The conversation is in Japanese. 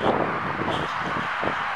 よし。